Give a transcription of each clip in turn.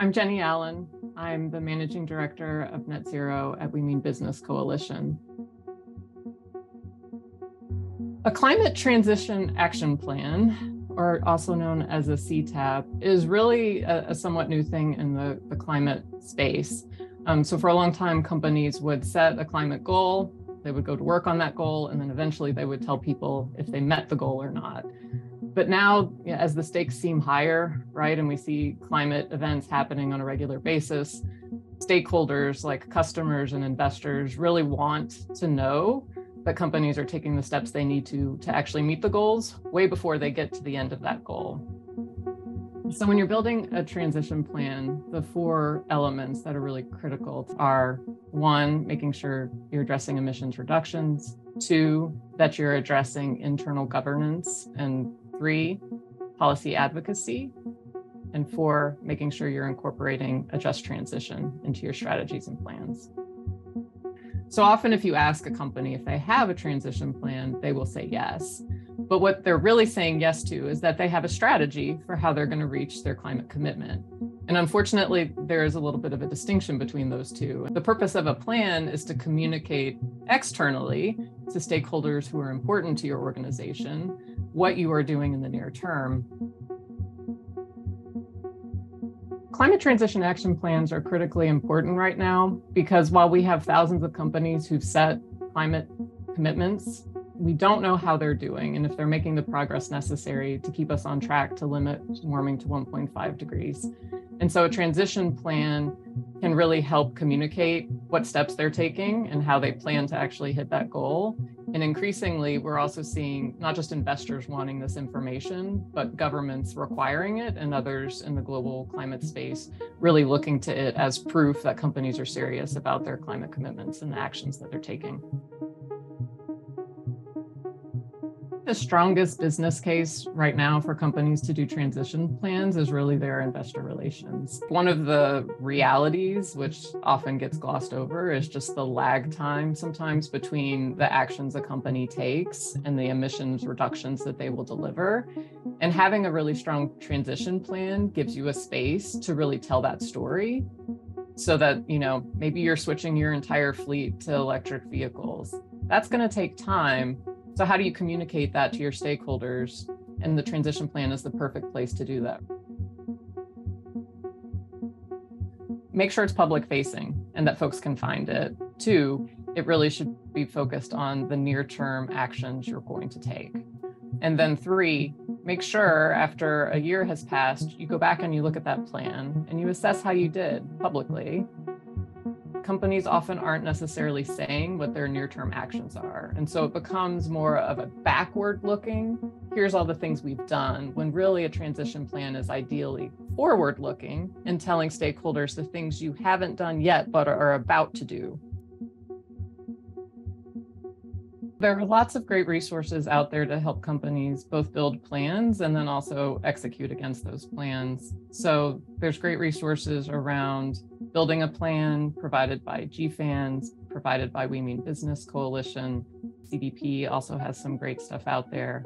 I'm Jenny Ahlen. I'm the managing director of Net Zero at We Mean Business Coalition. A climate transition action plan, or also known as a CTAP, is really a, a somewhat new thing in the, the climate space. Um, so, for a long time, companies would set a climate goal, they would go to work on that goal, and then eventually they would tell people if they met the goal or not. But now, as the stakes seem higher, right, and we see climate events happening on a regular basis, stakeholders like customers and investors really want to know that companies are taking the steps they need to to actually meet the goals way before they get to the end of that goal. So, when you're building a transition plan, the four elements that are really critical are one, making sure you're addressing emissions reductions, two, that you're addressing internal governance and three, policy advocacy, and four, making sure you're incorporating a just transition into your strategies and plans. So often, if you ask a company if they have a transition plan, they will say yes. But what they're really saying yes to is that they have a strategy for how they're going to reach their climate commitment. And unfortunately, there is a little bit of a distinction between those two. The purpose of a plan is to communicate externally to stakeholders who are important to your organization what you are doing in the near term. Climate transition action plans are critically important right now because while we have thousands of companies who've set climate commitments, we don't know how they're doing and if they're making the progress necessary to keep us on track to limit warming to 1.5 degrees. And so a transition plan can really help communicate what steps they're taking and how they plan to actually hit that goal. And increasingly, we're also seeing not just investors wanting this information, but governments requiring it and others in the global climate space really looking to it as proof that companies are serious about their climate commitments and the actions that they're taking. The strongest business case right now for companies to do transition plans is really their investor relations. One of the realities, which often gets glossed over, is just the lag time sometimes between the actions a company takes and the emissions reductions that they will deliver. And having a really strong transition plan gives you a space to really tell that story so that, you know, maybe you're switching your entire fleet to electric vehicles. That's going to take time so, how do you communicate that to your stakeholders? And the transition plan is the perfect place to do that. Make sure it's public facing and that folks can find it. Two, it really should be focused on the near term actions you're going to take. And then three, make sure after a year has passed, you go back and you look at that plan and you assess how you did publicly companies often aren't necessarily saying what their near term actions are. And so it becomes more of a backward looking, here's all the things we've done, when really a transition plan is ideally forward looking and telling stakeholders the things you haven't done yet but are about to do. There are lots of great resources out there to help companies both build plans and then also execute against those plans. So there's great resources around building a plan provided by GFANZ, provided by We Mean Business Coalition. CDP also has some great stuff out there.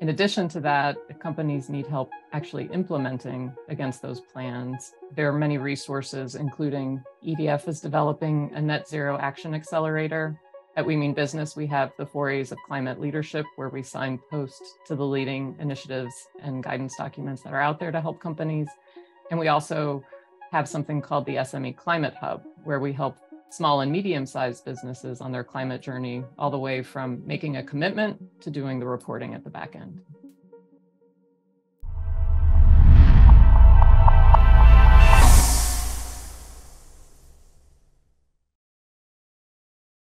In addition to that, companies need help actually implementing against those plans, there are many resources, including EDF is developing a net zero action accelerator at We Mean Business, we have the Four A's of Climate Leadership, where we signpost to the leading initiatives and guidance documents that are out there to help companies. And we also have something called the SME Climate Hub, where we help small and medium sized businesses on their climate journey, all the way from making a commitment to doing the reporting at the back end.